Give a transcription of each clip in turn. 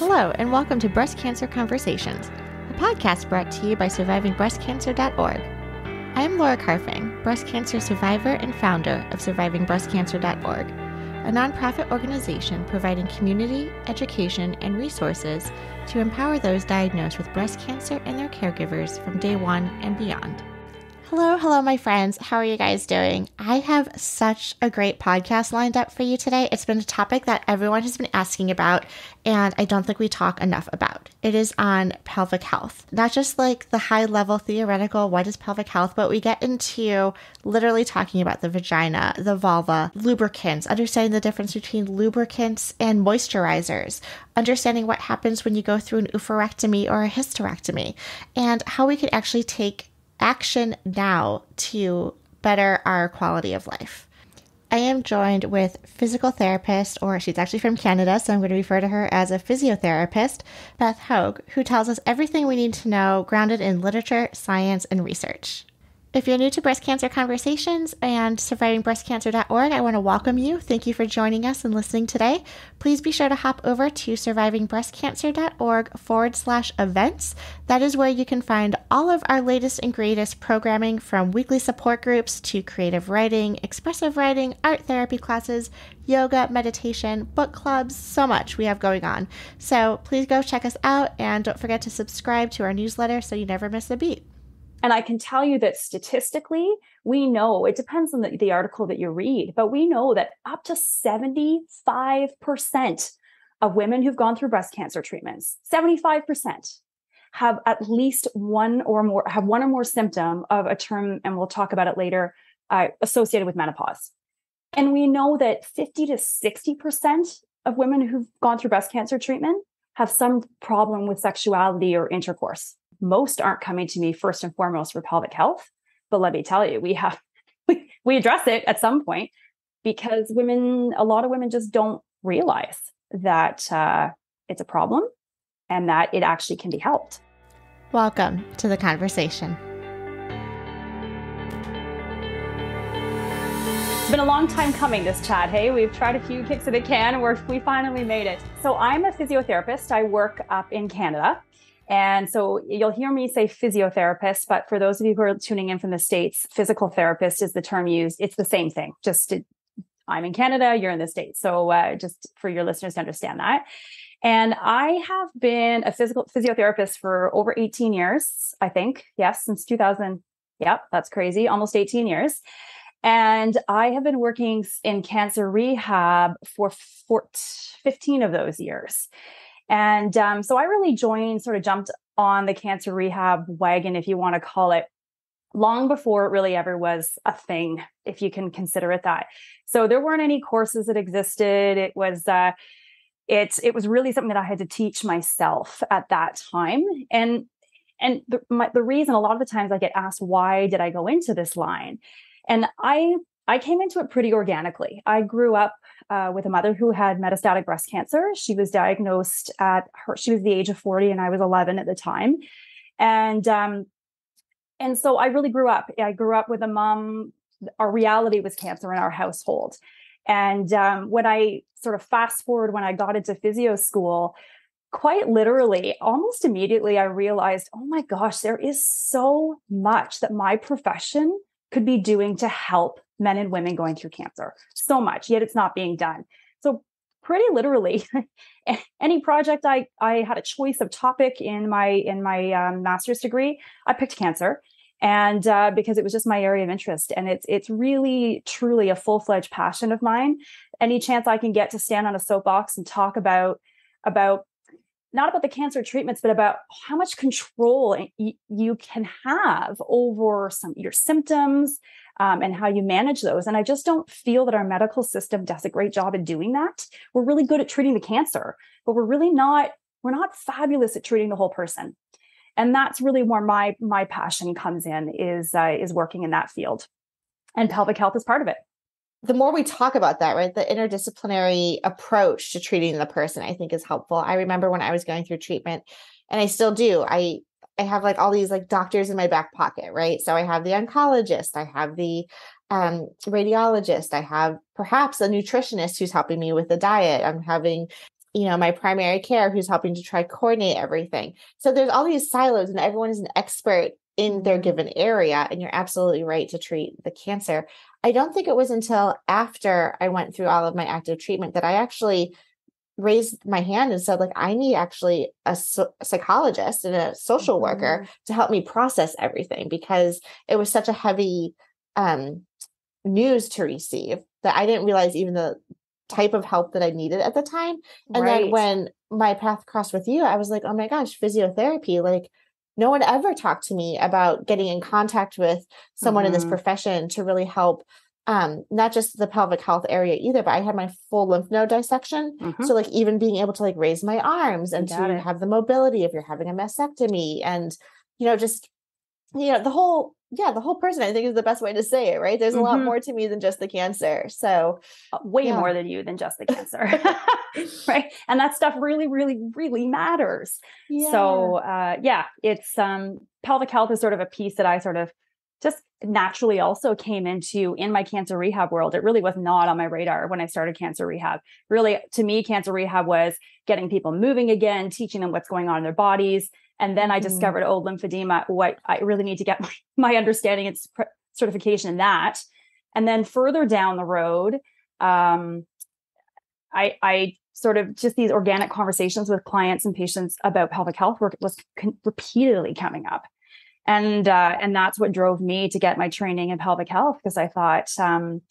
Hello, and welcome to Breast Cancer Conversations, a podcast brought to you by SurvivingBreastCancer.org. I am Laura Carfang, breast cancer survivor and founder of SurvivingBreastCancer.org, a nonprofit organization providing community, education, and resources to empower those diagnosed with breast cancer and their caregivers from day one and beyond. Hello, hello, my friends. How are you guys doing? I have such a great podcast lined up for you today. It's been a topic that everyone has been asking about, and I don't think we talk enough about. It is on pelvic health, not just like the high level theoretical, what is pelvic health, but we get into literally talking about the vagina, the vulva, lubricants, understanding the difference between lubricants and moisturizers, understanding what happens when you go through an oophorectomy or a hysterectomy, and how we could actually take action now to better our quality of life. I am joined with physical therapist, or she's actually from Canada, so I'm going to refer to her as a physiotherapist, Beth Hoag, who tells us everything we need to know grounded in literature, science, and research. If you're new to Breast Cancer Conversations and survivingbreastcancer.org, I want to welcome you. Thank you for joining us and listening today. Please be sure to hop over to survivingbreastcancer.org forward slash events. That is where you can find all of our latest and greatest programming from weekly support groups to creative writing, expressive writing, art therapy classes, yoga, meditation, book clubs, so much we have going on. So please go check us out and don't forget to subscribe to our newsletter so you never miss a beat. And I can tell you that statistically, we know it depends on the, the article that you read, but we know that up to 75% of women who've gone through breast cancer treatments, 75% have at least one or more, have one or more symptom of a term, and we'll talk about it later, uh, associated with menopause. And we know that 50 to 60% of women who've gone through breast cancer treatment have some problem with sexuality or intercourse most aren't coming to me first and foremost for pelvic health. But let me tell you, we have we, we address it at some point because women, a lot of women just don't realize that uh, it's a problem and that it actually can be helped. Welcome to the conversation. It's been a long time coming, this chat. Hey, we've tried a few kicks of the can and we're, we finally made it. So, I'm a physiotherapist. I work up in Canada. And so you'll hear me say physiotherapist, but for those of you who are tuning in from the States, physical therapist is the term used. It's the same thing. Just to, I'm in Canada, you're in the States. So uh, just for your listeners to understand that. And I have been a physical physiotherapist for over 18 years, I think. Yes, since 2000. Yep, that's crazy. Almost 18 years. And I have been working in cancer rehab for 15 of those years. And um, so I really joined, sort of jumped on the cancer rehab wagon, if you want to call it, long before it really ever was a thing, if you can consider it that. So there weren't any courses that existed. It was, uh, it, it was really something that I had to teach myself at that time. And and the, my, the reason a lot of the times I get asked why did I go into this line, and I I came into it pretty organically. I grew up uh, with a mother who had metastatic breast cancer. She was diagnosed at her, she was the age of 40 and I was 11 at the time. And, um, and so I really grew up. I grew up with a mom. Our reality was cancer in our household. And um, when I sort of fast forward when I got into physio school, quite literally, almost immediately, I realized, oh my gosh, there is so much that my profession could be doing to help men and women going through cancer. So much, yet it's not being done. So pretty literally any project I, I had a choice of topic in my in my um, master's degree i picked cancer and uh, because it was just my area of interest and it's it's really truly a full-fledged passion of mine any chance i can get to stand on a soapbox and talk about about not about the cancer treatments, but about how much control you can have over some your symptoms um, and how you manage those. And I just don't feel that our medical system does a great job at doing that. We're really good at treating the cancer, but we're really not we're not fabulous at treating the whole person. And that's really where my my passion comes in is uh, is working in that field, and pelvic health is part of it the more we talk about that, right, the interdisciplinary approach to treating the person, I think is helpful. I remember when I was going through treatment, and I still do. I I have like all these like doctors in my back pocket, right? So I have the oncologist, I have the um, radiologist, I have perhaps a nutritionist who's helping me with the diet. I'm having you know, my primary care who's helping to try coordinate everything. So there's all these silos and everyone is an expert in their given area. And you're absolutely right to treat the cancer. I don't think it was until after I went through all of my active treatment that I actually raised my hand and said like i need actually a, so- a psychologist and a social mm-hmm. worker to help me process everything because it was such a heavy um, news to receive that i didn't realize even the type of help that i needed at the time and right. then when my path crossed with you i was like oh my gosh physiotherapy like no one ever talked to me about getting in contact with someone mm-hmm. in this mm-hmm. profession to really help um not just the pelvic health area either but i had my full lymph node dissection mm-hmm. so like even being able to like raise my arms and to it. have the mobility if you're having a mastectomy and you know just you know the whole yeah the whole person i think is the best way to say it right there's a mm-hmm. lot more to me than just the cancer so uh, way yeah. more than you than just the cancer right and that stuff really really really matters yeah. so uh yeah it's um pelvic health is sort of a piece that i sort of just naturally also came into in my cancer rehab world. It really was not on my radar when I started cancer rehab. Really, to me, cancer rehab was getting people moving again, teaching them what's going on in their bodies. And then I mm-hmm. discovered old lymphedema, what I really need to get my, my understanding and certification in that. And then further down the road, um, I, I sort of just these organic conversations with clients and patients about pelvic health work was con- repeatedly coming up and uh, and that's what drove me to get my training in pelvic health because I thought um,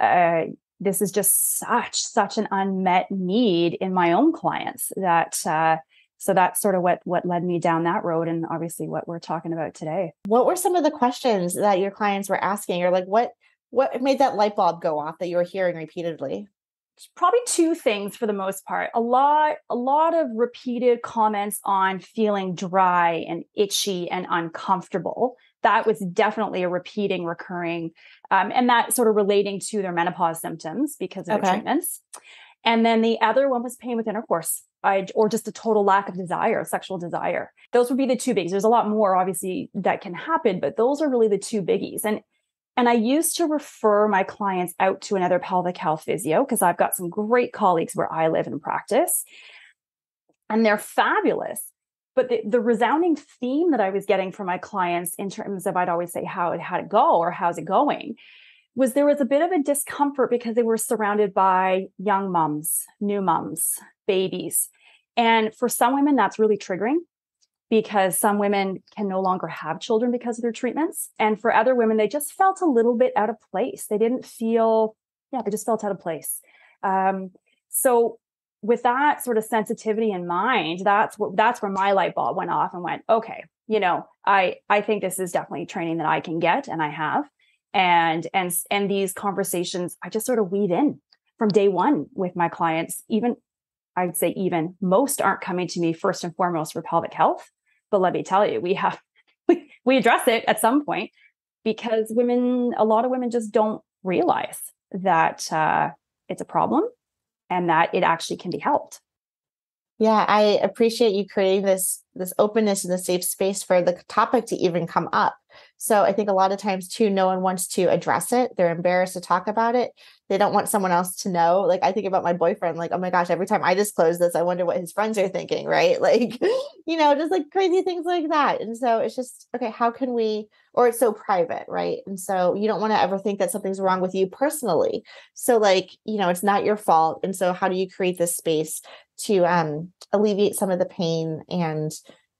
uh, this is just such such an unmet need in my own clients that uh, so that's sort of what what led me down that road and obviously what we're talking about today. What were some of the questions that your clients were asking or like what what made that light bulb go off that you were hearing repeatedly probably two things for the most part. A lot a lot of repeated comments on feeling dry and itchy and uncomfortable. That was definitely a repeating recurring um, and that sort of relating to their menopause symptoms because of okay. their treatments. And then the other one was pain with intercourse. I, or just a total lack of desire sexual desire. Those would be the two biggies. There's a lot more obviously that can happen but those are really the two biggies. And and I used to refer my clients out to another pelvic health physio because I've got some great colleagues where I live and practice. And they're fabulous. But the, the resounding theme that I was getting from my clients in terms of I'd always say, how it had it go or how's it going? Was there was a bit of a discomfort because they were surrounded by young mums, new mums, babies. And for some women, that's really triggering because some women can no longer have children because of their treatments. And for other women, they just felt a little bit out of place. They didn't feel, yeah, they just felt out of place. Um, so with that sort of sensitivity in mind, that's what that's where my light bulb went off and went, okay, you know, I I think this is definitely training that I can get and I have. And and and these conversations I just sort of weave in from day one with my clients, even I'd say even most aren't coming to me first and foremost for pelvic health. But let me tell you, we have we, we address it at some point because women, a lot of women just don't realize that uh, it's a problem and that it actually can be helped. Yeah, I appreciate you creating this this openness and the safe space for the topic to even come up. So I think a lot of times too, no one wants to address it. They're embarrassed to talk about it. They don't want someone else to know. Like I think about my boyfriend, like, oh my gosh, every time I disclose this, I wonder what his friends are thinking, right? Like, you know, just like crazy things like that. And so it's just, okay, how can we, or it's so private, right? And so you don't want to ever think that something's wrong with you personally. So like, you know, it's not your fault. And so how do you create this space to um alleviate some of the pain and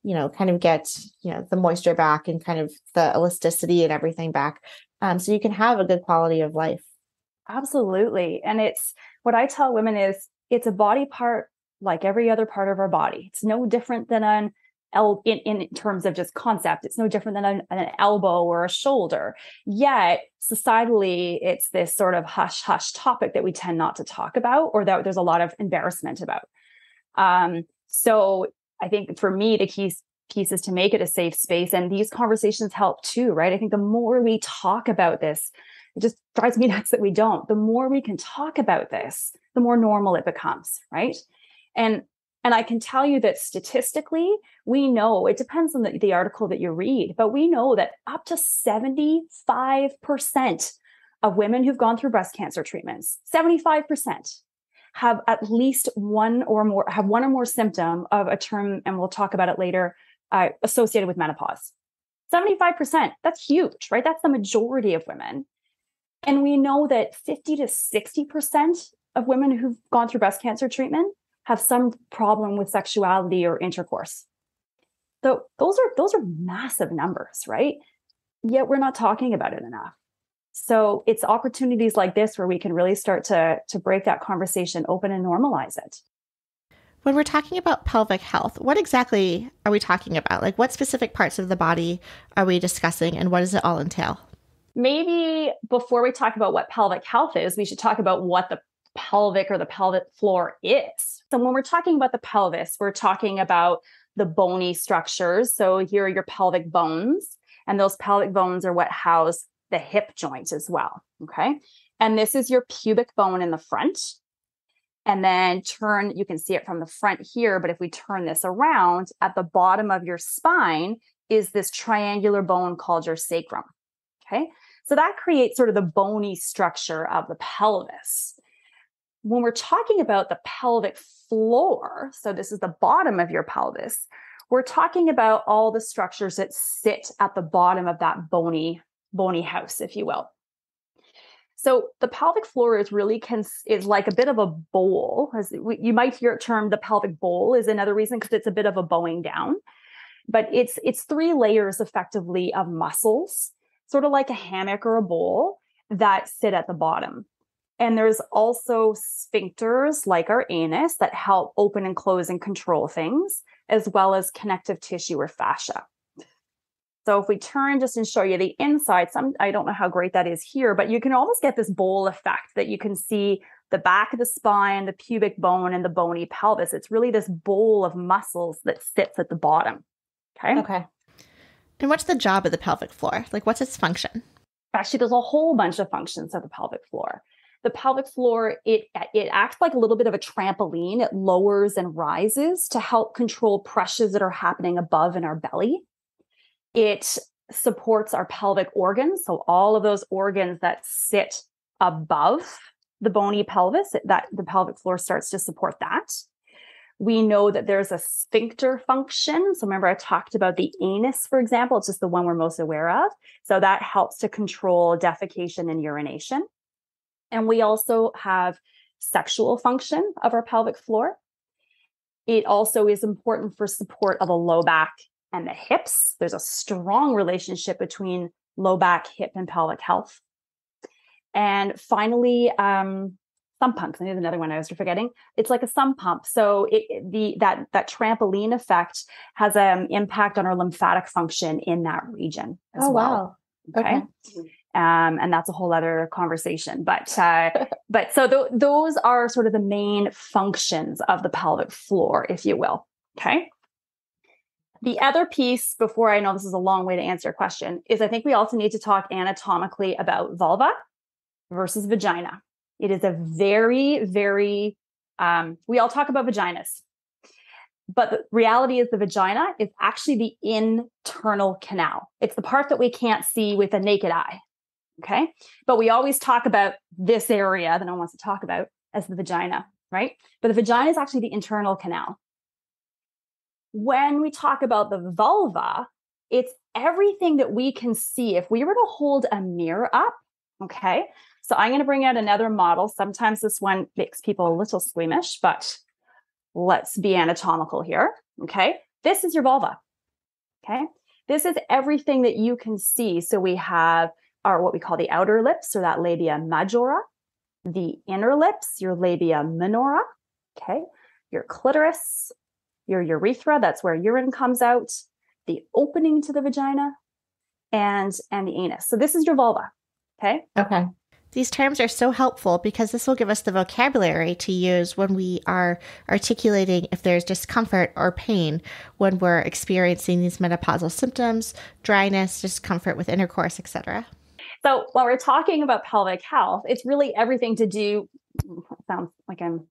you know, kind of get, you know, the moisture back and kind of the elasticity and everything back. Um, so you can have a good quality of life. Absolutely. And it's what I tell women is it's a body part like every other part of our body. It's no different than an el- in, in terms of just concept. It's no different than an, an elbow or a shoulder. Yet societally, it's this sort of hush hush topic that we tend not to talk about or that there's a lot of embarrassment about. Um, so I think for me, the key piece is to make it a safe space. And these conversations help too, right? I think the more we talk about this, it just drives me nuts that we don't. The more we can talk about this, the more normal it becomes, right? And and I can tell you that statistically, we know it depends on the, the article that you read, but we know that up to 75% of women who've gone through breast cancer treatments, 75%, have at least one or more have one or more symptom of a term and we'll talk about it later uh, associated with menopause. 75% that's huge right? That's the majority of women. And we know that 50 to 60% of women who've gone through breast cancer treatment have some problem with sexuality or intercourse. So those are those are massive numbers right? Yet we're not talking about it enough so it's opportunities like this where we can really start to to break that conversation open and normalize it. When we're talking about pelvic health, what exactly are we talking about? Like what specific parts of the body are we discussing and what does it all entail? Maybe before we talk about what pelvic health is, we should talk about what the pelvic or the pelvic floor is. So when we're talking about the pelvis, we're talking about the bony structures. So here are your pelvic bones, and those pelvic bones are what house the hip joint as well. Okay. And this is your pubic bone in the front. And then turn, you can see it from the front here. But if we turn this around at the bottom of your spine is this triangular bone called your sacrum. Okay. So that creates sort of the bony structure of the pelvis. When we're talking about the pelvic floor, so this is the bottom of your pelvis, we're talking about all the structures that sit at the bottom of that bony bony house, if you will. So the pelvic floor is really cons- is like a bit of a bowl. As we, you might hear it termed the pelvic bowl is another reason because it's a bit of a bowing down. But it's it's three layers effectively of muscles, sort of like a hammock or a bowl that sit at the bottom. And there's also sphincters like our anus that help open and close and control things, as well as connective tissue or fascia. So if we turn just and show you the inside, some I don't know how great that is here, but you can almost get this bowl effect that you can see the back of the spine, the pubic bone, and the bony pelvis. It's really this bowl of muscles that sits at the bottom. Okay. Okay. And what's the job of the pelvic floor? Like, what's its function? Actually, there's a whole bunch of functions of the pelvic floor. The pelvic floor it it acts like a little bit of a trampoline. It lowers and rises to help control pressures that are happening above in our belly. It supports our pelvic organs. So all of those organs that sit above the bony pelvis, that the pelvic floor starts to support that. We know that there's a sphincter function. So remember, I talked about the anus, for example. It's just the one we're most aware of. So that helps to control defecation and urination. And we also have sexual function of our pelvic floor. It also is important for support of a low back and the hips. There's a strong relationship between low back, hip, and pelvic health. And finally, um, sump pumps. I another one I was forgetting. It's like a sump pump. So it, the that that trampoline effect has an um, impact on our lymphatic function in that region as oh, well. Wow. Okay. okay. Um, and that's a whole other conversation. But uh, but so th- those are sort of the main functions of the pelvic floor, if you will. Okay. The other piece, before I know this is a long way to answer your question, is I think we also need to talk anatomically about vulva versus vagina. It is a very, very, um, we all talk about vaginas, but the reality is the vagina is actually the internal canal. It's the part that we can't see with a naked eye. Okay. But we always talk about this area that no one wants to talk about as the vagina, right? But the vagina is actually the internal canal when we talk about the vulva, it's everything that we can see. If we were to hold a mirror up, okay, so I'm going to bring out another model. Sometimes this one makes people a little squeamish, but let's be anatomical here. Okay, this is your vulva. Okay, this is everything that you can see. So we have our what we call the outer lips, or that labia majora, the inner lips, your labia minora. Okay, your clitoris, your urethra, that's where urine comes out, the opening to the vagina, and and the anus. So this is your vulva. Okay. Okay. These terms are so helpful because this will give us the vocabulary to use when we are articulating if there's discomfort or pain when we're experiencing these menopausal symptoms, dryness, discomfort with intercourse, etc. So while we're talking about pelvic health, it's really everything to do. Sounds like I'm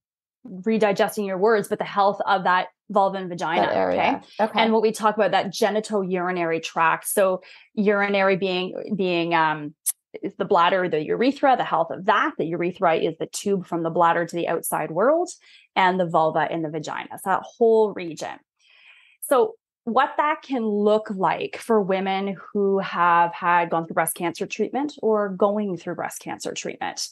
redigesting your words, but the health of that vulva and vagina. Okay? okay. And what we talk about that genitourinary tract. So urinary being being um is the bladder, the urethra, the health of that. The urethra is the tube from the bladder to the outside world, and the vulva in the vagina. So that whole region. So what that can look like for women who have had gone through breast cancer treatment or going through breast cancer treatment.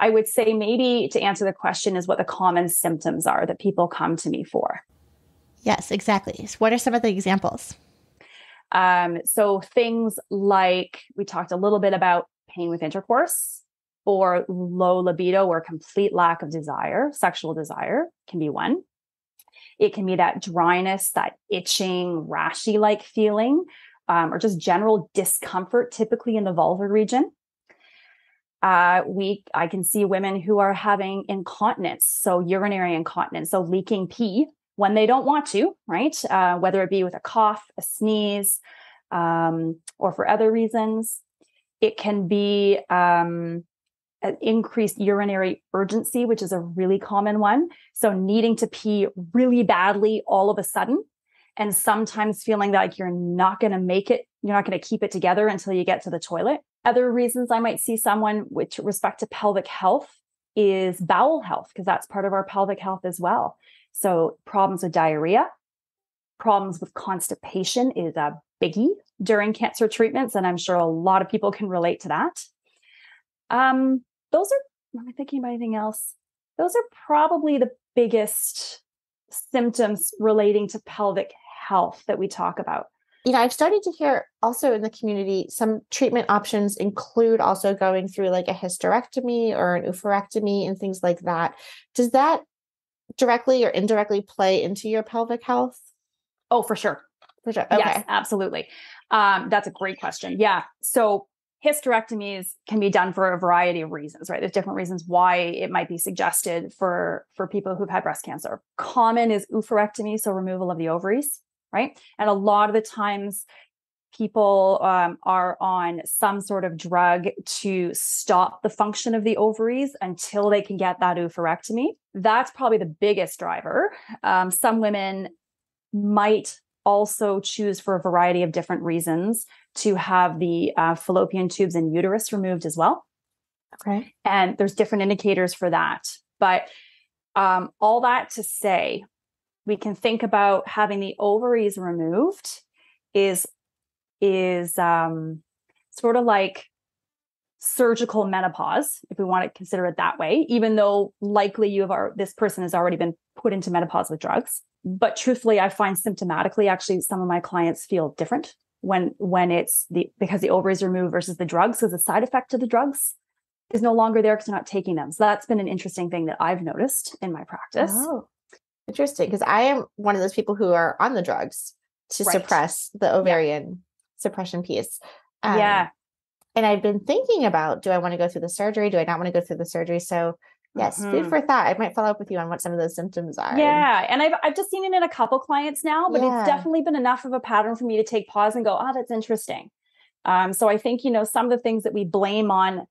I would say maybe to answer the question is what the common symptoms are that people come to me for. Yes, exactly. So what are some of the examples? Um, so things like we talked a little bit about pain with intercourse or low libido or complete lack of desire, sexual desire can be one. It can be that dryness, that itching, rashy like feeling, um, or just general discomfort, typically in the vulvar region. Uh, we, I can see women who are having incontinence, so urinary incontinence, so leaking pee when they don't want to, right? Uh, whether it be with a cough, a sneeze, um, or for other reasons. It can be um, an increased urinary urgency, which is a really common one. So needing to pee really badly all of a sudden, and sometimes feeling like you're not going to make it, you're not going to keep it together until you get to the toilet. Other reasons I might see someone with respect to pelvic health is bowel health, because that's part of our pelvic health as well. So problems with diarrhea, problems with constipation is a biggie during cancer treatments. And I'm sure a lot of people can relate to that. Um, those are, am I thinking about anything else? Those are probably the biggest symptoms relating to pelvic health that we talk about. You know, I've started to hear also in the community some treatment options include also going through like a hysterectomy or an oophorectomy and things like that. Does that directly or indirectly play into your pelvic health? Oh, for sure. For sure. Okay. Yes, absolutely. Um, that's a great question. Yeah. So hysterectomies can be done for a variety of reasons, right? There's different reasons why it might be suggested for for people who've had breast cancer. Common is oophorectomy, so removal of the ovaries, right? And a lot of the times people um, are on some sort of drug to stop the function of the ovaries until they can get that oophorectomy. That's probably the biggest driver. Um, some women might also choose for a variety of different reasons to have the uh, fallopian tubes and uterus removed as well. Okay. And there's different indicators for that. But um, all that to say, we can think about having the ovaries removed is is um, sort of like surgical menopause, if we want to consider it that way, even though likely you have our, this person has already been put into menopause with drugs. But truthfully, I find symptomatically, actually, some of my clients feel different when when it's the because the ovaries are removed versus the drugs, because the side effect of the drugs is no longer there because they're not taking them. So that's been an interesting thing that I've noticed in my practice. Oh, interesting. Because I am one of those people who are on the drugs to right. suppress the ovarian. Suppression piece. Um, yeah. And I've been thinking about do I want to go through the surgery? Do I not want to go through the surgery? So Yes, mm-hmm. food for thought. I might follow up with you on what some of those symptoms are. Yeah, and I've I've just seen it in a couple clients now, but yeah. it's definitely been enough of a pattern for me to take pause and go, "Oh, that's interesting." Um, so I think you know some of the things that we blame on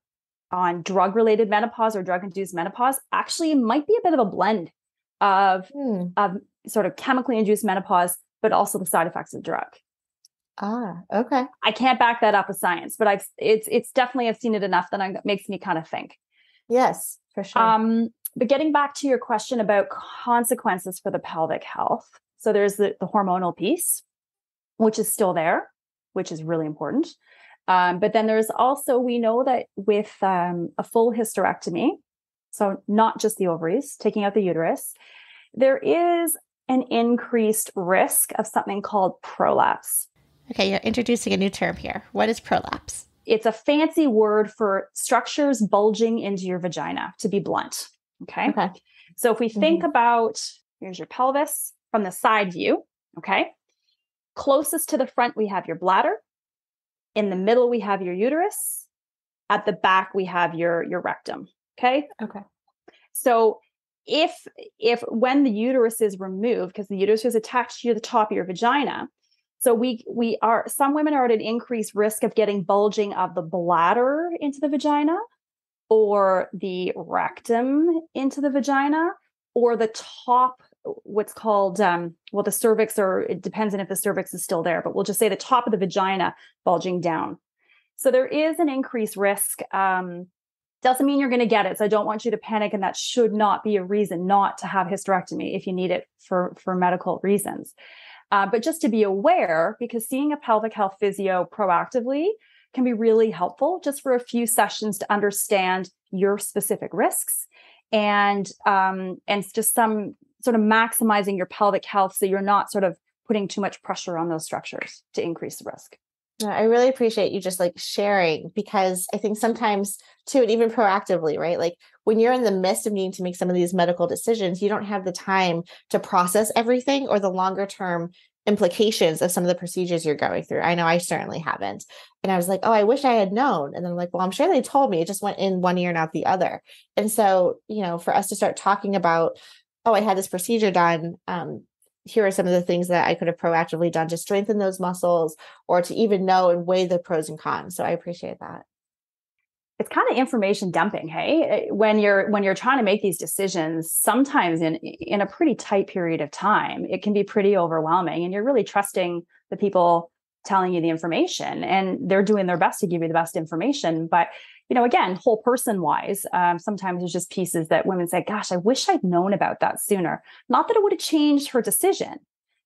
on drug related menopause or drug induced menopause actually might be a bit of a blend of hmm. of sort of chemically induced menopause, but also the side effects of drug. Ah, okay. I can't back that up with science, but I've it's it's definitely I've seen it enough that it makes me kind of think. Yes, for sure. Um, but getting back to your question about consequences for the pelvic health. So there's the, the hormonal piece, which is still there, which is really important. Um, but then there's also, we know that with um, a full hysterectomy, so not just the ovaries, taking out the uterus, there is an increased risk of something called prolapse. Okay, you're introducing a new term here. What is prolapse? it's a fancy word for structures bulging into your vagina, to be blunt. Okay. okay. So if we think mm-hmm. about here's your pelvis from the side view, okay. Closest to the front, we have your bladder. In the middle, we have your uterus. At the back, we have your your rectum. Okay. Okay. So if if when the uterus is removed, because the uterus is attached to the top of your vagina, so we we are some women are at an increased risk of getting bulging of the bladder into the vagina or the rectum into the vagina or the top what's called um, well the cervix or it depends on if the cervix is still there but we'll just say the top of the vagina bulging down So there is an increased risk. Um, doesn't mean you're going to get it. So I don't want you to panic, and that should not be a reason not to have hysterectomy if you need it for for medical reasons. Uh, but just to be aware, because seeing a pelvic health physio proactively can be really helpful just for a few sessions to understand your specific risks and um, and just some sort of maximizing your pelvic health so you're not sort of putting too much pressure on those structures to increase the risk. I really appreciate you just like sharing because I think sometimes too, and even proactively, right? Like when you're in the midst of needing to make some of these medical decisions, you don't have the time to process everything or the longer term implications of some of the procedures you're going through. I know I certainly haven't. And I was like, oh, I wish I had known. And then I'm like, well, I'm sure they told me. It just went in one ear and out the other. And so, you know, for us to start talking about, oh, I had this procedure done. Um, here are some of the things that I could have proactively done to strengthen those muscles or to even know and weigh the pros and cons. So I appreciate that. It's kind of information dumping, hey? Eh, when you're when you're trying to make these decisions, sometimes in in a pretty tight period of time, it can be pretty overwhelming and you're really trusting the people telling you the information and they're doing their best to give you the best information, but you know, again, whole person wise, um, sometimes there's just pieces that women say, gosh, I wish I'd known about that sooner. Not that it would have changed her decision,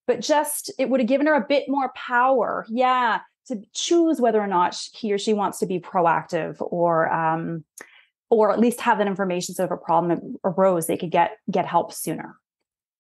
but just it would have given her a bit more power. Yeah. To choose whether or not he or she wants to be proactive or, um, or at least have that information so if a problem arose, they could get, get help sooner.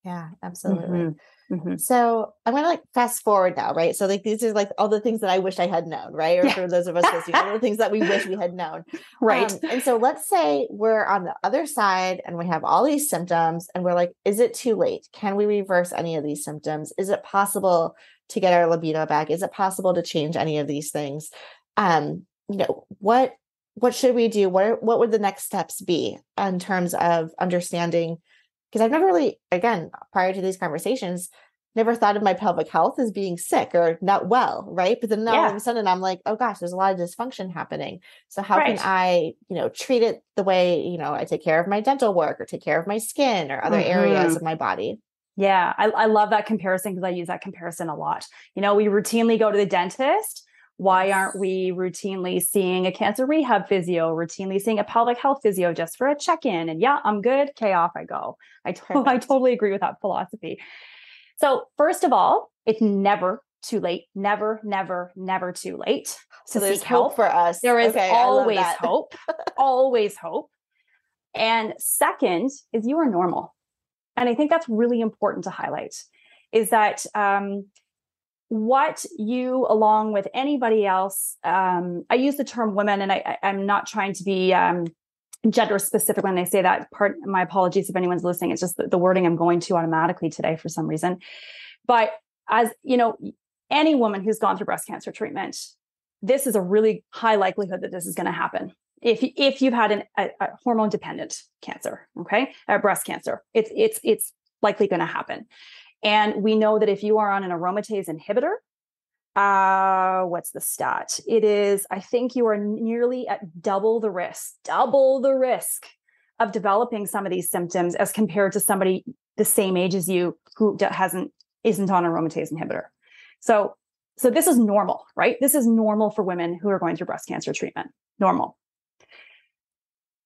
Yeah, absolutely. Mm-hmm. Mm-hmm. So I'm gonna like fast forward now, right? So like these are like all the things that I wish I had known, right? Or yeah. for those of us listening, all the things that we wish we had known, right? Um, and so let's say we're on the other side and we have all these symptoms, and we're like, is it too late? Can we reverse any of these symptoms? Is it possible to get our libido back? Is it possible to change any of these things? Um, you know what what should we do? What what would the next steps be in terms of understanding? because I've never really, again, prior to these conversations, never thought of my pelvic health as being sick or not well, right? But then now yeah. all of a sudden I'm like, oh gosh, there's a lot of dysfunction happening. So how right. can I, you know, treat it the way, you know, I take care of my dental work or take care of my skin or other mm-hmm. areas of my body? Yeah, I, I love that comparison because I use that comparison a lot. You know, we routinely go to the dentist why aren't we routinely seeing a cancer rehab physio, routinely seeing a pelvic health physio just for a check in? And yeah, I'm good. Okay, off I go. I, to- I totally agree with that philosophy. So, first of all, it's never too late. Never, never, never too late so to seek help for us. There is okay, always hope. always hope. And second is you are normal. And I think that's really important to highlight is that um, what you along with anybody else um, i use the term women and I, am not trying to be um, gender specific when they say that. Part my apologies if anyone's listening. It's just the, the wording i'm going to automatically today for some reason. But as you know any woman who's gone through breast cancer treatment this is a really high likelihood that this is going to happen if if you've had an, a, a hormone dependent cancer okay a breast cancer it's it's it's likely going to happen and we know that if you are on an aromatase inhibitor, uh, what's the stat? It is, I think you are nearly at double the risk, double the risk of developing some of these symptoms as compared to somebody the same age as you who hasn't isn't on aromatase inhibitor. So, so this is normal, right? This is normal for women who are going through breast cancer treatment. Normal.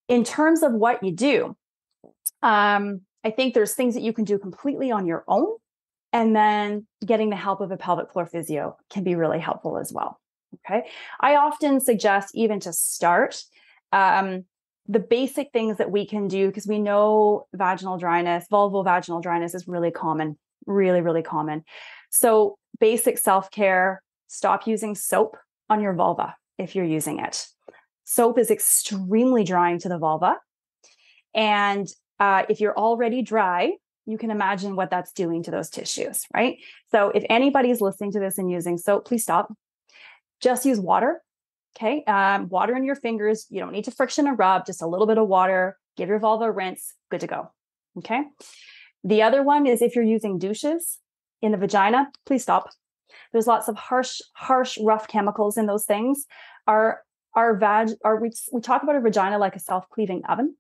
In terms of what you do, um, I think there's things that you can do completely on your own and then getting the help of a pelvic floor physio can be really helpful as well. Okay. I often suggest, even to start, um, the basic things that we can do because we know vaginal dryness, vulvovaginal dryness is really common, really, really common. So, basic self care, stop using soap on your vulva if you're using it. Soap is extremely drying to the vulva. And uh, if you're already dry, you can imagine what that's doing to those tissues, right? So if anybody's listening to this and using soap, please stop. Just use water. Okay. Um, water in your fingers. You don't need to friction or rub, just a little bit of water. Give your vulva a rinse. Good to go. Okay. The other one is if you're using douches in the vagina, please stop. There's lots of harsh, harsh, rough chemicals in those things. Our our vag, our we, we talk about a vagina like a self-cleaving oven.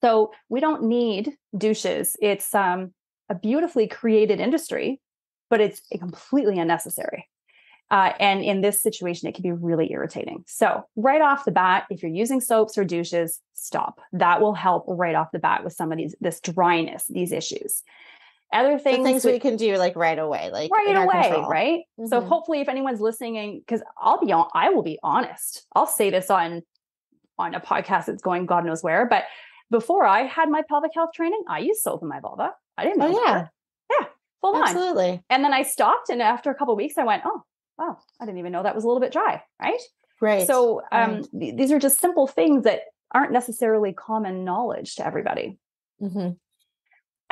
So we don't need douches. It's um, a beautifully created industry, but it's completely unnecessary. Uh, and in this situation, it can be really irritating. So, right off the bat, if you're using soaps or douches, stop. That will help right off the bat with some of these this dryness, these issues. Other things, the things we can do like right away, like right away, control. right? Mm-hmm. So hopefully, if anyone's listening, because I'll be on, I will be honest. I'll say this on on a podcast that's going God knows where, but before I had my pelvic health training, I used soap in my vulva. I didn't know. Oh, yeah. Yeah. Full on. Absolutely. And then I stopped. And after a couple weeks, I went, oh, wow, I didn't even know that was a little bit dry. Right. Right. So um, right. Th- these are just simple things that aren't necessarily common knowledge to everybody. Mm-hmm.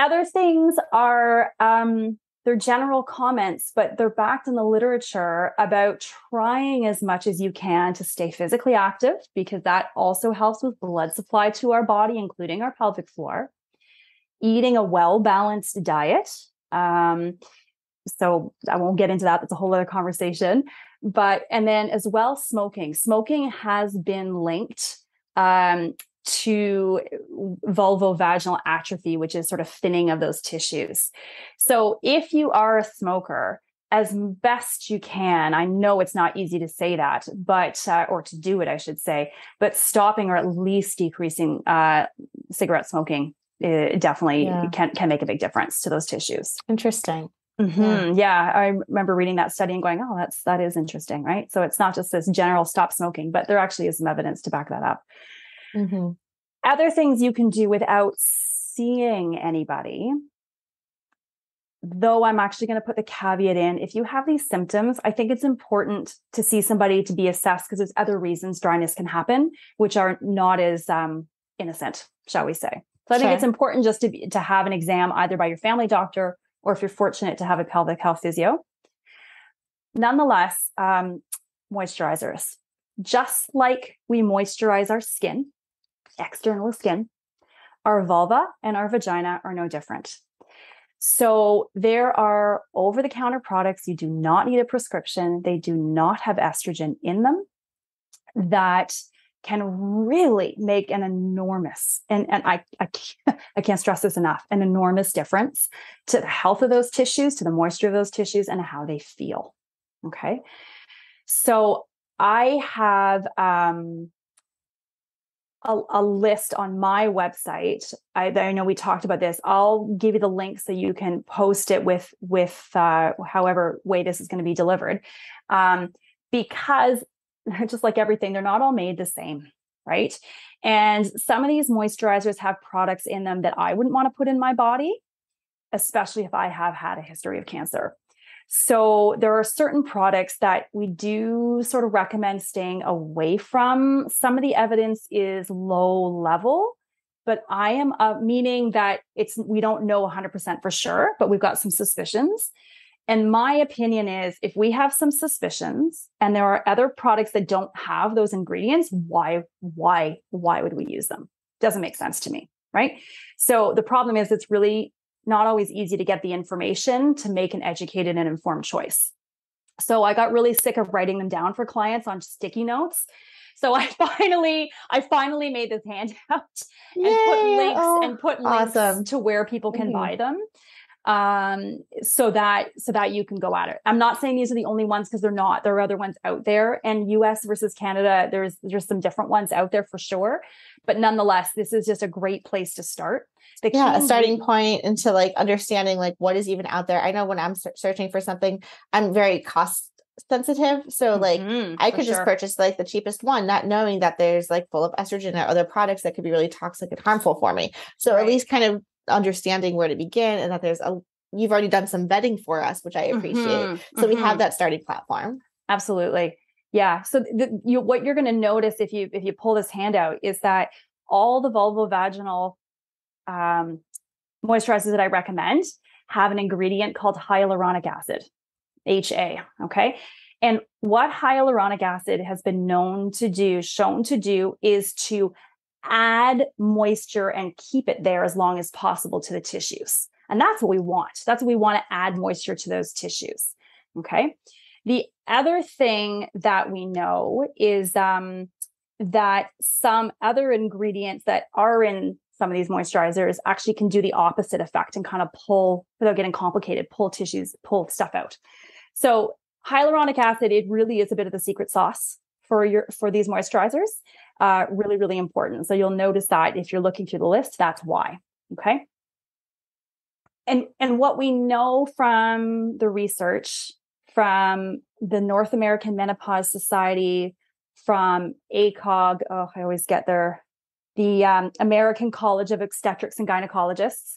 Other things are um, they're general comments, but they're backed in the literature about trying as much as you can to stay physically active because that also helps with blood supply to our body, including our pelvic floor. Eating a well balanced diet. Um, so I won't get into that. That's a whole other conversation. But, and then as well, smoking. Smoking has been linked um, to vulvovaginal atrophy, which is sort of thinning of those tissues. So if you are a smoker, as best you can, I know it's not easy to say that, but uh, or to do it, I should say, but stopping or at least decreasing uh, cigarette smoking definitely yeah. can can make a big difference to those tissues. Interesting. Mm-hmm. Yeah. yeah. I remember reading that study and going, "Oh, that's that is interesting, right?" So it's not just this general stop smoking, but there actually is some evidence to back that up. Mm-hmm. Other things you can do without seeing anybody, though I'm actually going to put the caveat in if you have these symptoms, I think it's important to see somebody to be assessed because there's other reasons dryness can happen, which are not as um, innocent, shall we say. So I sure. think it's important just to, be, to have an exam either by your family doctor or if you're fortunate to have a pelvic health physio. Nonetheless, um, moisturizers. Just like we moisturize our skin, external skin, our vulva and our vagina are no different. So there are over the counter products. You do not need a prescription. They do not have estrogen in them that can really make an enormous and, and I, I can't, I can't stress this enough an enormous difference to the health of those tissues to the moisture of those tissues and how they feel okay so i have um, a, a, list on my website. I, I, know we talked about this. I'll give you the link so you can post it with with uh, however way this is going to be delivered, um, because just like everything, they're not all made the same, right? And some of these moisturizers have products in them that I wouldn't want to put in my body, especially if I have had a history of cancer. So there are certain products that we do sort of recommend staying away from. Some of the evidence is low level, but I am uh, meaning that it's we don't know 100% for sure, but we've got some suspicions. And my opinion is if we have some suspicions and there are other products that don't have those ingredients, why why why would we use them? Doesn't make sense to me, right? So the problem is it's really not always easy to get the information to make an educated and informed choice. So I got really sick of writing them down for clients on sticky notes. So I finally, I finally made this handout and Yay! put links oh, and put links awesome. to where people can mm-hmm. buy them um so that so that you can go at it. I'm not saying these are the only ones because they're not. There are other ones out there. And us versus canada there's there's some different ones out there for sure. But nonetheless this is just a great place to start. The yeah a starting point into like understanding like what is even out there. I know when i'm searching for something i'm very cost sensitive. So like mm-hmm, i could just sure. purchase like the cheapest one not knowing that there's like full of estrogen or other products that could be really toxic and harmful for me. So right. at least kind of understanding where to begin and that there's a you've already done some vetting for us which i appreciate mm-hmm, so mm-hmm. we have mm-hmm. that starting platform absolutely yeah so the, you, what you're going to notice if you if you pull this handout is that all the vulvovaginal um, moisturizers that i recommend have an ingredient called hyaluronic acid ha okay and what hyaluronic acid has been known to do shown to do is to add moisture and keep it there as long as possible to the tissues. And that's what we want. That's what we want to add moisture to those tissues. Okay. The other thing that we know is um, that some other ingredients that are in some of these moisturizers actually can do the opposite effect and kind of pull, without getting complicated, pull tissues, pull stuff out. So hyaluronic acid, it really is a bit of the secret sauce for your for these moisturizers. Uh, really, really important. So you'll notice that if you're looking through the list, that's why. Okay. And and what we know from the research from the North American Menopause Society, from ACOG, oh, I always get there, the um, American College of Obstetrics and Gynecologists.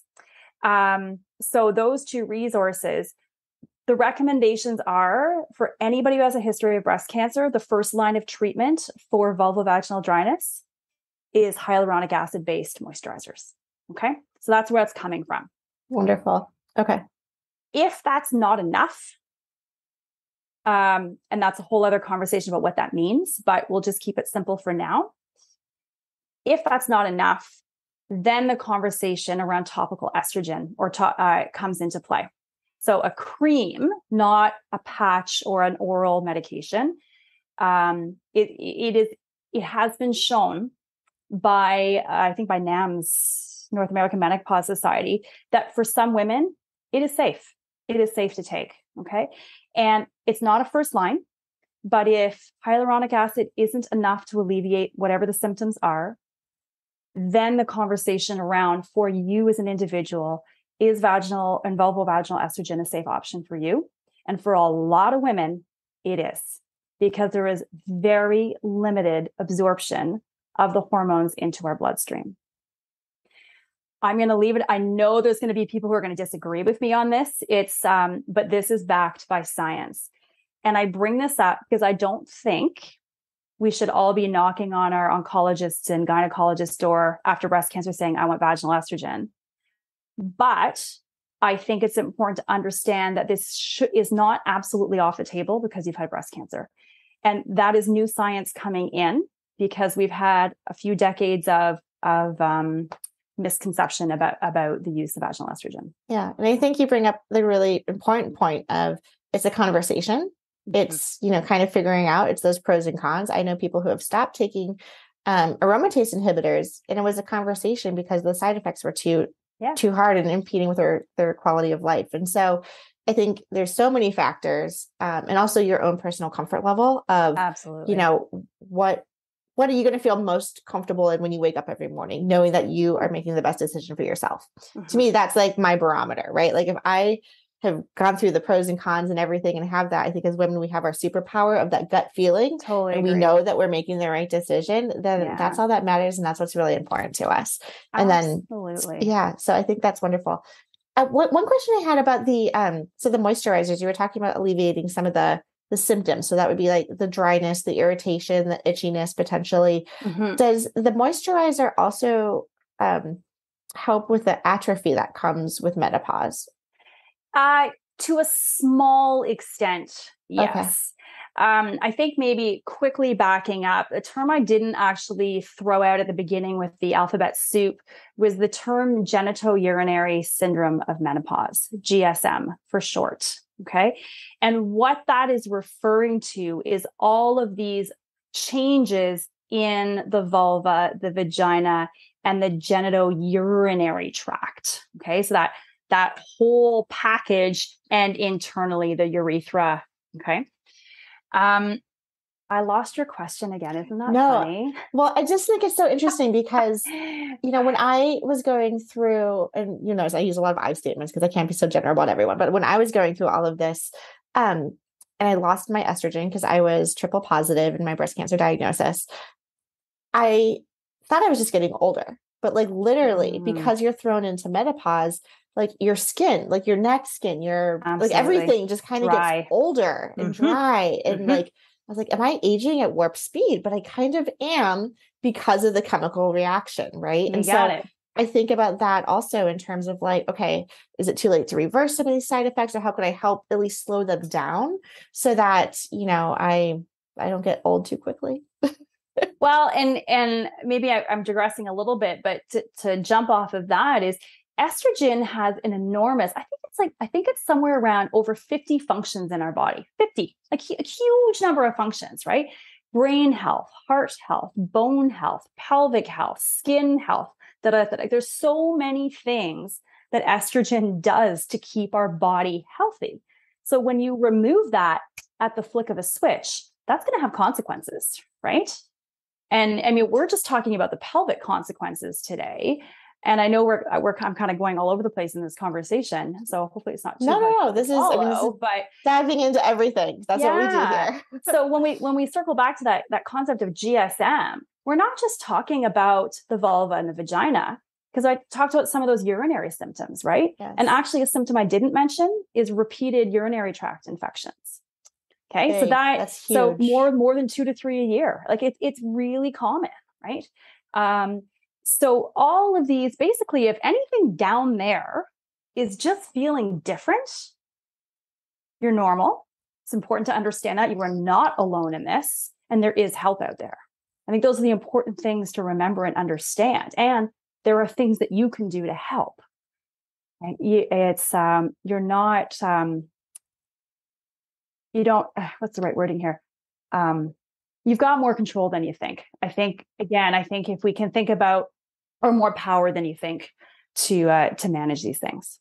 Um, so those two resources, the recommendations are for anybody who has a history of breast cancer, the first line of treatment for vulvovaginal dryness is hyaluronic acid based moisturizers. Okay. So that's where it's coming from. Wonderful. Okay. If that's not enough, um, and that's a whole other conversation about what that means, but we'll just keep it simple for now. If that's not enough, then the conversation around topical estrogen or to- uh, comes into play. So a cream, not a patch or an oral medication. Um, it it is it has been shown by uh, I think by NAMS North American Menopause Society that for some women it is safe. It is safe to take. Okay, and it's not a first line, but if hyaluronic acid isn't enough to alleviate whatever the symptoms are, then the conversation around for you as an individual is vaginal and vulvovaginal estrogen a safe option for you? And for a lot of women, it is because there is very limited absorption of the hormones into our bloodstream. I'm going to leave it. I know there's going to be people who are going to disagree with me on this. It's, um, but this is backed by science. And I bring this up because I don't think we should all be knocking on our oncologists and gynecologists door after breast cancer saying, I want vaginal estrogen. But I think it's important to understand that this sh- is not absolutely off the table because you've had breast cancer. And that is new science coming in because we've had a few decades of, of um, misconception about, about the use of vaginal estrogen. Yeah. And I think you bring up the really important point of it's a conversation. Mm-hmm. It's, you know, kind of figuring out it's those pros and cons. I know people who have stopped taking um, aromatase inhibitors and it was a conversation because the side effects were too yeah. too hard and impeding with their their quality of life. And so I think there's so many factors, um, and also your own personal comfort level of absolutely, you know, what what are you going to feel most comfortable in when you wake up every morning, knowing that you are making the best decision for yourself. Mm-hmm. To me, that's like my barometer, right? Like if I have gone through the pros and cons and everything and have that. I think as women, we have our superpower of that gut feeling. Totally. And agree. we know that we're making the right decision, then yeah. that's all that matters. And that's what's really important to us. And Absolutely. then, yeah. So I think that's wonderful. Uh, one, one question I had about the, um, so the moisturizers, you were talking about alleviating some of the, the symptoms. So that would be like the dryness, the irritation, the itchiness potentially. Mm-hmm. Does the moisturizer also, um, help with the atrophy that comes with menopause? Uh, to a small extent, yes. Okay. Um, I think maybe quickly backing up, a term I didn't actually throw out at the beginning with the alphabet soup was the term genitourinary syndrome of menopause, GSM for short. Okay. And what that is referring to is all of these changes in the vulva, the vagina, and the genitourinary tract. Okay. So that that whole package and internally the urethra. Okay. Um, I lost your question again. Isn't that no. funny? Well, I just think it's so interesting because, you know, when I was going through, and you know, I use a lot of I statements because I can't be so general about everyone, but when I was going through all of this, um, and I lost my estrogen because I was triple positive in my breast cancer diagnosis, I thought I was just getting older. But like literally, mm. because you're thrown into menopause, like your skin, like your neck skin, your Absolutely. like everything just kind of gets older and mm-hmm. dry. And mm-hmm. like, I was like, am I aging at warp speed? But I kind of am because of the chemical reaction, right? You and so it. I think about that also in terms of like, okay, is it too late to reverse some of these side effects, or how can I help at least slow them down so that you know I I don't get old too quickly. well, and and maybe I, am digressing a little bit, but to, to jump off of that is estrogen has an enormous, I think it's like, I think it's somewhere around over 50 functions in our body, 50, like a huge number of functions, right? Brain health, heart health, bone health, pelvic health, skin health. That like, there's so many things that estrogen does to keep our body healthy. So when you remove that, at the flick of a switch, that's going to have consequences, right? And I mean, we're just talking about the pelvic consequences today. And I know we're, we're I'm kind of going all over the place in this conversation, so hopefully it's not no, no, no. This is, I mean, this is but diving into everything. That's yeah. what we do here. so when we when we circle back to that that concept of GSM, we're not just talking about the vulva and the vagina because I talked about some of those urinary symptoms, right? Yes. And actually, a symptom I didn't mention is repeated urinary tract infections. Okay, Big. so that so more more than two to three a year, like it's it's really common, right? Um, so all of these, basically, if anything down there is just feeling different, you're normal. It's important to understand that you are not alone in this, and there is help out there. I think those are the important things to remember and understand. And there are things that you can do to help. And it's um, you're not um, you don't what's the right wording here um, you've got more control than you think. I think again i think if we can think about or more power than you think to uh, to manage these things.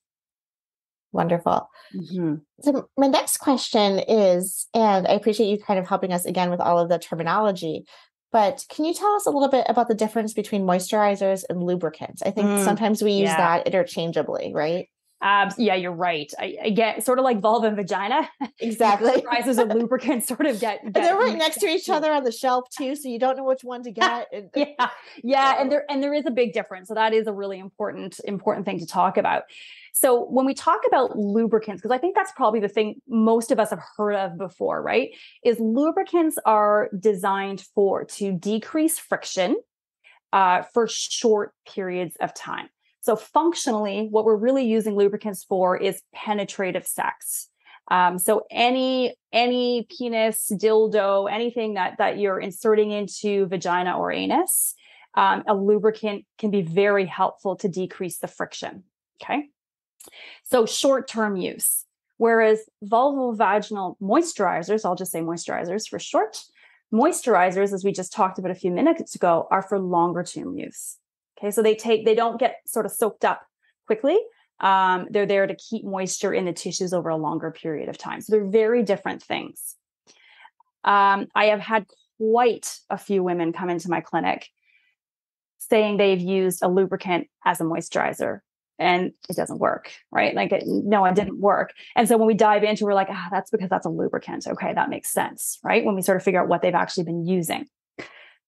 Wonderful. Mm-hmm. so my next question is and i appreciate you kind of helping us again with all of the terminology but can you tell us a little bit about the difference between moisturizers and lubricants? I think mm, sometimes we use yeah. that interchangeably right Abs, yeah, you're right. I, I, get sort of like vulva and vagina. Exactly. Prices of lubricants sort of get, get they're right next to each other on the shelf too, so you don't know which one to get. And, yeah, yeah, and there and there is a big difference. So that is a really important important thing to talk about. So when we talk about lubricants, because I think that's probably the thing most of us have heard of before, right? Is lubricants are designed for to decrease friction uh, for short periods of time. So functionally, what we're really using lubricants for is penetrative sex. Um, so any any penis, dildo, anything that that you're inserting into vagina or anus, um, a lubricant can be very helpful to decrease the friction. Okay, so short term use. Whereas vulvovaginal moisturizers, I'll just say moisturizers for short, moisturizers, as we just talked about a few minutes ago, are for longer term use. Okay, so they take they don't get sort of soaked up quickly. Um, they're there to keep moisture in the tissues over a longer period of time. So they're very different things. Um, I have had quite a few women come into my clinic saying they've used a lubricant as a moisturizer and it doesn't work, right? Like, it, no, it didn't work. And so when we dive into, we're like, ah, that's because that's a lubricant. Okay, that makes sense, right? When we sort of figure out what they've actually been using.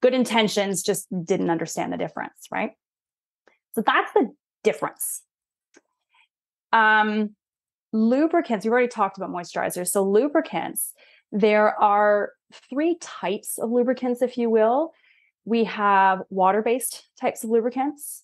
Good intentions just didn't understand the difference, right? So that's the difference. Um, lubricants, we've already talked about moisturizers. So, lubricants, there are three types of lubricants, if you will. We have water based types of lubricants,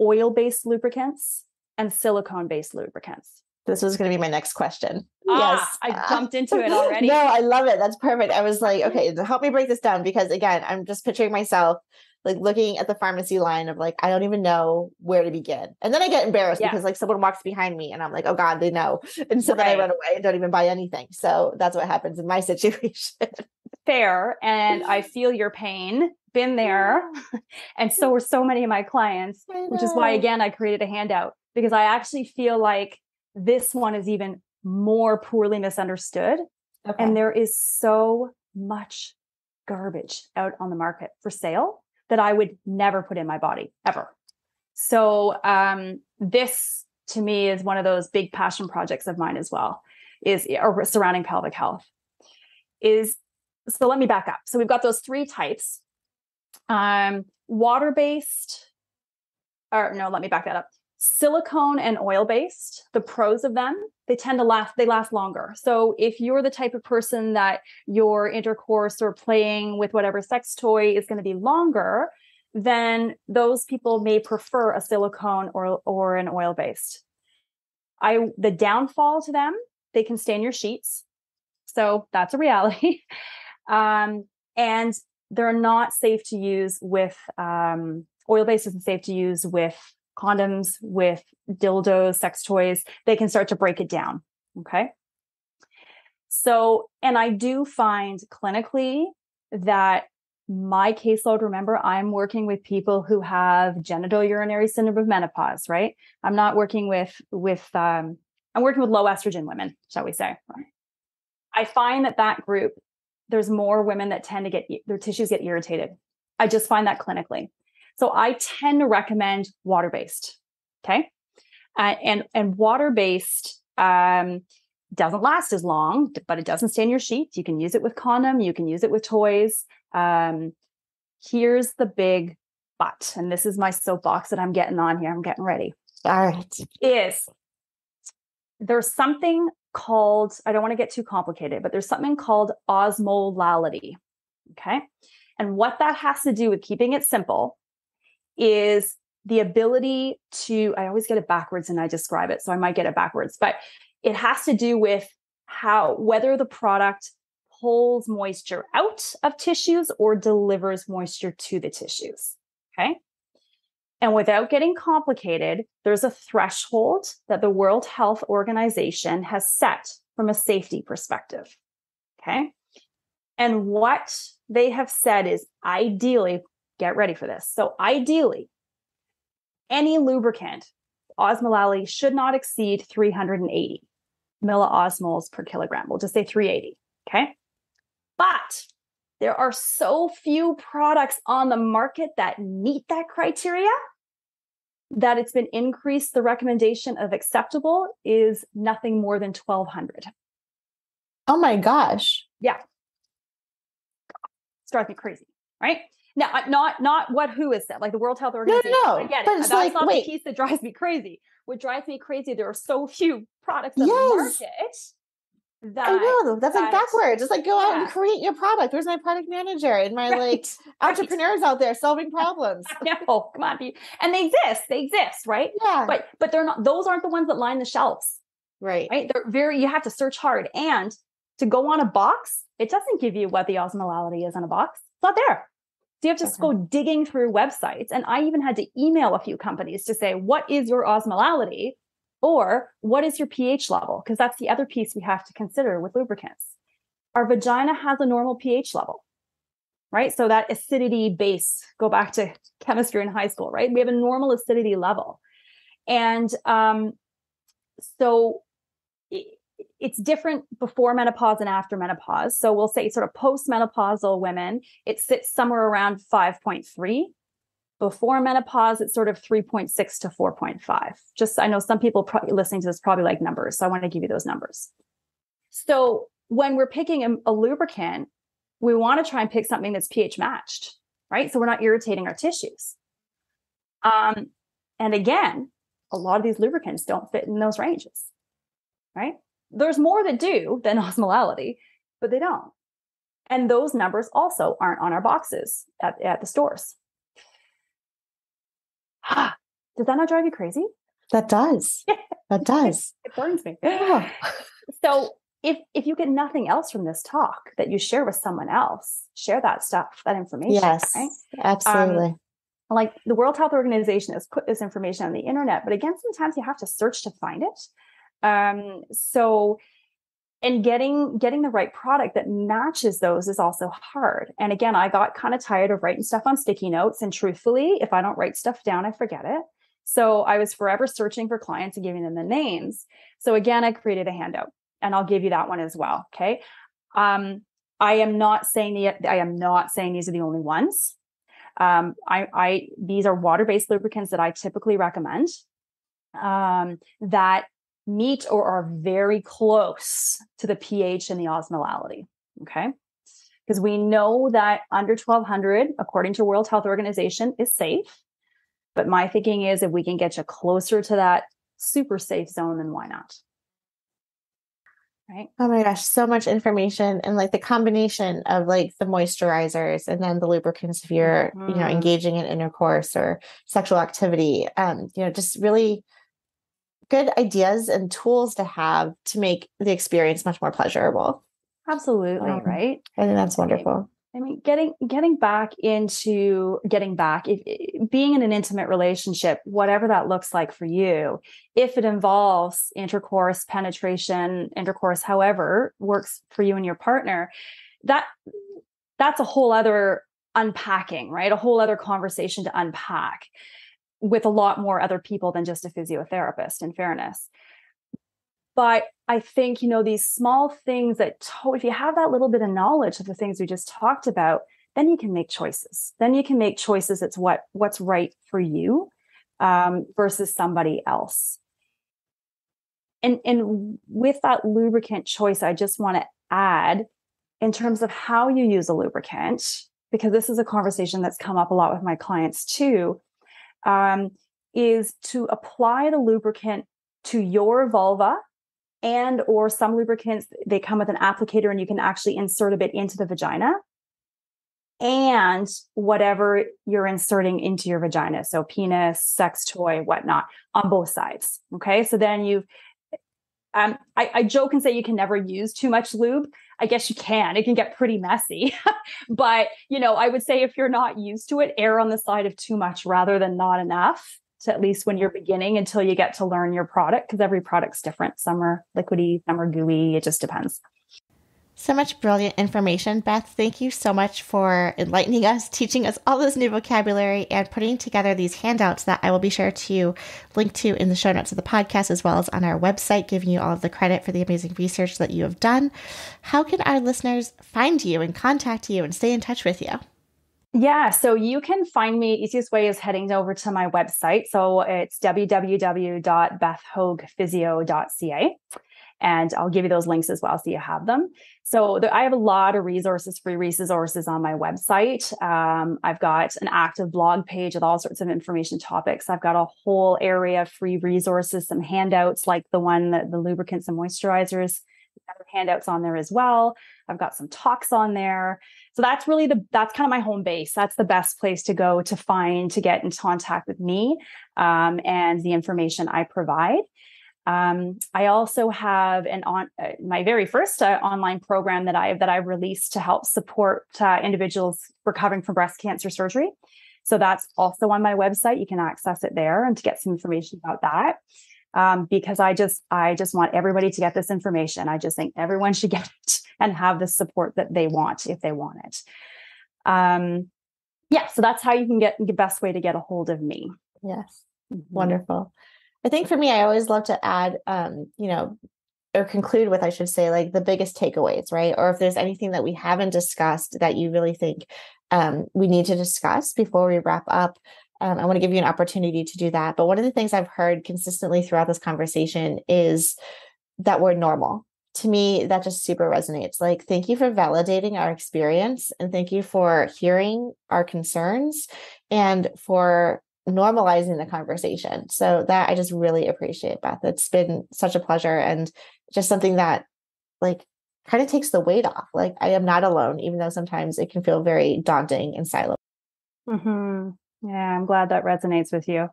oil based lubricants, and silicone based lubricants. This was going to be my next question. Ah, yes. I jumped into it already. no, I love it. That's perfect. I was like, okay, help me break this down because again, I'm just picturing myself like looking at the pharmacy line of like I don't even know where to begin. And then I get embarrassed yeah. because like someone walks behind me and I'm like, oh God, they know. And so right. then I run away and don't even buy anything. So that's what happens in my situation. Fair. And I feel your pain. Been there. and so are so many of my clients, which is why again I created a handout because I actually feel like this one is even more poorly misunderstood. Okay. And there is so much garbage out on the market for sale that I would never put in my body ever. So um, this to me is one of those big passion projects of mine as well is or surrounding pelvic health. Is so let me back up. So we've got those three types. Um, water based or no let me back that up silicone and oil based the pros of them they tend to last they last longer. So if you're the type of person that your intercourse or playing with whatever sex toy is going to be longer then those people may prefer a silicone or or an oil based i the downfall to them they can stain your sheets. So that's a reality. Um, and they're not safe to use with um, oil based isn't safe to use with condoms, with dildos, sex toys, they can start to break it down. Okay. So, and I do find clinically that my caseload, remember, I'm working with people who have genital urinary syndrome of menopause, right? I'm not working with, with, um, I'm working with low estrogen women, shall we say. I find that that group, there's more women that tend to get their tissues get irritated. I just find that clinically. So I tend to recommend water based. Okay. Uh, and and water based um, doesn't last as long, but it doesn't stain your sheets. You can use it with condom. You can use it with toys. Um, here's the big but, and this is my soapbox that I'm getting on here. I'm getting ready. All right. Is there's something called, I don't want to get too complicated, but there's something called osmolality. Okay. And what that has to do with keeping it simple is the ability to, I always get it backwards and I describe it. So I might get it backwards, but it has to do with how, whether the product pulls moisture out of tissues or delivers moisture to the tissues. Okay. And without getting complicated, there's a threshold that the World Health Organization has set from a safety perspective. Okay. And what they have said is ideally, get ready for this. So, ideally, any lubricant osmolality should not exceed 380 milliosmoles per kilogram. We'll just say 380. Okay. But there are so few products on the market that meet that criteria that it's been increased. The recommendation of acceptable is nothing more than 1200. Oh my gosh. Yeah. It's driving me crazy, right? Now, not not what WHO has said, like the World Health Organization. No, no, it. But it's That's like, not wait. the piece that drives me crazy. What drives me crazy, there are so few products on Yes. the market that I know that's like that- backwards. It's like go out and create your product. Where's my product manager and my like Right. entrepreneurs out there solving problems? no, come on, and they exist. They exist, right? Yeah. But but they're not. Those aren't the ones that line the shelves, right. right? They're very. You have to search hard, and to go on a box, it doesn't give you what the osmolality is on a box. It's not there. So you have to just go digging through websites, and I even had to email a few companies to say, "What is your osmolality?" Or what is your pH level? Because that's the other piece we have to consider with lubricants. Our vagina has a normal pH level, right? So that acidity base, go back to chemistry in high school, right? We have a normal acidity level. And um, so it's different before menopause and after menopause. So we'll say sort of postmenopausal women, it sits somewhere around 5.3 before menopause it's sort of 3.6 to 4.5 just i know some people probably listening to this probably like numbers so i want to give you those numbers. So when we're picking a, a lubricant we want to try and pick something that's ph matched right? So we're not irritating our tissues. Um, and again a lot of these lubricants don't fit in those ranges right there's more that do than osmolality but they don't and those numbers also aren't on our boxes at, at the stores does that not drive you crazy? That does. That does. It burns me. Oh. So if if you get nothing else from this talk that you share with someone else, share that stuff, that information. Yes. Right? Um, Absolutely. Like the World Health Organization has put this information on the internet, but again, sometimes you have to search to find it. Um, so and getting getting the right product that matches those is also hard. And again, I got kind of tired of writing stuff on sticky notes. And truthfully, if I don't write stuff down, I forget it. So I was forever searching for clients and giving them the names. So again, I created a handout and I'll give you that one as well. Okay. Um, I am not saying the, I am not saying these are the only ones. Um, I, I, these are water-based lubricants that I typically recommend, um, that meet or are very close to the pH and the osmolality. Okay. Because we know that under 1200, according to World Health Organization, is safe. But my thinking is if we can get you closer to that super safe zone, then why not? Right. Oh my gosh, so much information and like the combination of like the moisturizers and then the lubricants if you're, you know, Mhm. engaging in intercourse or sexual activity. Um, you know, just really good ideas and tools to have to make the experience much more pleasurable. Absolutely. Um, right. I think that's wonderful. I mean, getting getting back into getting back, if, if- being in an intimate relationship, whatever that looks like for you, if it involves intercourse, penetration, intercourse, however works for you and your partner, that that's a whole other unpacking, right? A whole other conversation to unpack with a lot more other people than just a physiotherapist. In fairness, But I think, you know, these small things that, to- if you have that little bit of knowledge of the things we just talked about, then you can make choices. Then you can make choices. It's what, what's right for you um, versus somebody else. And, and with that lubricant choice, I just want to add in terms of how you use a lubricant, because this is a conversation that's come up a lot with my clients too, um, is to apply the lubricant to your vulva and or some lubricants they come with an applicator and you can actually insert a bit into the vagina and whatever you're inserting into your vagina. So penis sex toy whatnot on both sides okay? So then you've um, I, I, joke and say you can never use too much lube. I guess you can. It can get pretty messy. but, you know, I would say if you're not used to it, err on the side of too much rather than not enough to at least when you're beginning until you get to learn your product because every product's different. Some are liquidy, some are gooey. It just depends. So much brilliant information, Beth. Thank you so much for enlightening us, teaching us all this new vocabulary, and putting together these handouts that I will be sure to link to in the show notes of the podcast as well as on our website, giving you all of the credit for the amazing research that you have done. How can our listeners find you and contact you and stay in touch with you? Yeah, so you can find me. Easiest way is heading over to my website. So it's www.bethhoagphysio.ca. And I'll give you those links as well so you have them. So the, I have a lot of resources, free resources on my website. Um, I've got an active blog page with all sorts of information topics. I've got a whole area of free resources, some handouts like the one that the lubricants and moisturizers handouts on there as well. I've got some talks on there. So that's really the that's kind of my home base. That's the best place to go to find to get in contact with me um, and the information I provide. Um, I also have an on uh, my very first uh, online program that I have that I released to help support uh, individuals recovering from breast cancer surgery. So that's also on my website. You can access it there and to get some information about that um, because I just I just want everybody to get this information. I just think everyone should get it and have the support that they want if they want it. Um, yeah, so that's how you can get the best way to get a hold of me. Yes, mm-hmm. wonderful. I think for me, I always love to add, um, you know, or conclude with, I should say, like the biggest takeaways, right? Or if there's anything that we haven't discussed that you really think um, we need to discuss before we wrap up, um, I want to give you an opportunity to do that. But one of the things I've heard consistently throughout this conversation is that we're normal. To me, that just super resonates. Like, thank you for validating our experience and thank you for hearing our concerns and for normalizing the conversation. So, that I just really appreciate, Beth. It's been such a pleasure and just something that, like, kind of takes the weight off. Like, I am not alone, even though sometimes it can feel very daunting and siloed. Mm-hmm. Yeah, I'm glad that resonates with you.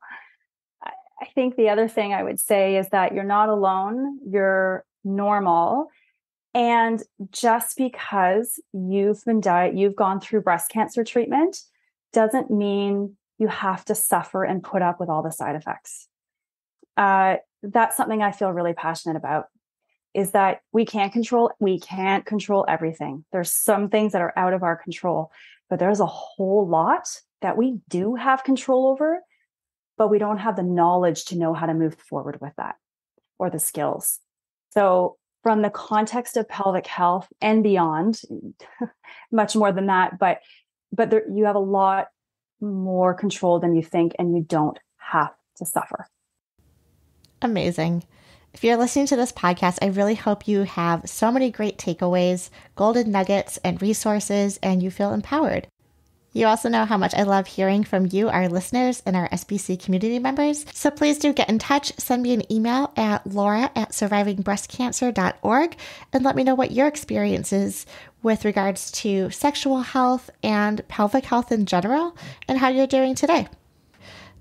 I think the other thing I would say is that you're not alone, you're normal. And just because you've been diet, you've gone through breast cancer treatment doesn't mean you have to suffer and put up with all the side effects. Uh, that's something I feel really passionate about is that we can't control we can't control everything. There's some things that are out of our control, but there's a whole lot that we do have control over, but we don't have the knowledge to know how to move forward with that or the skills. So, from the context of pelvic health and beyond, much more than that, but but there, you have a lot more control than you think, and you don't have to suffer. Amazing. If you're listening to this podcast, I really hope you have so many great takeaways, golden nuggets, and resources, and you feel empowered. You also know how much I love hearing from you, our listeners, and our SBC community members. So please do get in touch. Send me an email at laura at survivingbreastcancer.org and let me know what your experience is with regards to sexual health and pelvic health in general and how you're doing today.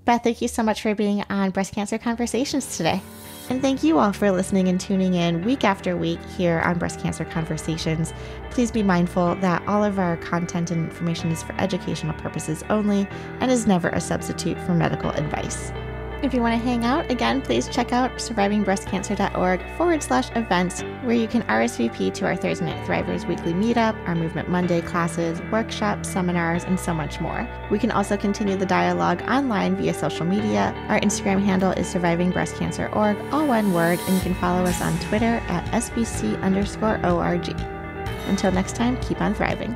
Beth, thank you so much for being on Breast Cancer Conversations today. And thank you all for listening and tuning in week after week here on Breast Cancer Conversations. Please be mindful that all of our content and information is for educational purposes only and is never a substitute for medical advice. If you want to hang out, again, please check out survivingbreastcancer.org forward slash events, where you can RSVP to our Thursday Night Thrivers weekly meetup, our Movement Monday classes, workshops, seminars, and so much more. We can also continue the dialogue online via social media. Our Instagram handle is survivingbreastcancer.org, all one word, and you can follow us on Twitter at SBC underscore ORG. Until next time, keep on thriving.